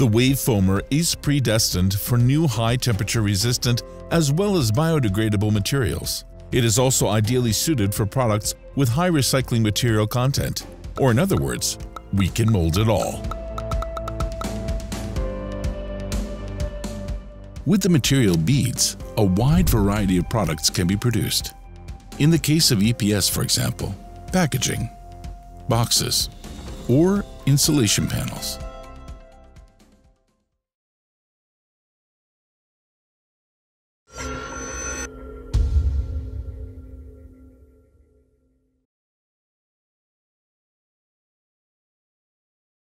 The wavefoamer is predestined for new high temperature resistant as well as biodegradable materials. It is also ideally suited for products with high recycling material content, or in other words, we can mold it all. With the material beads, a wide variety of products can be produced. In the case of EPS, for example, packaging, boxes, or insulation panels.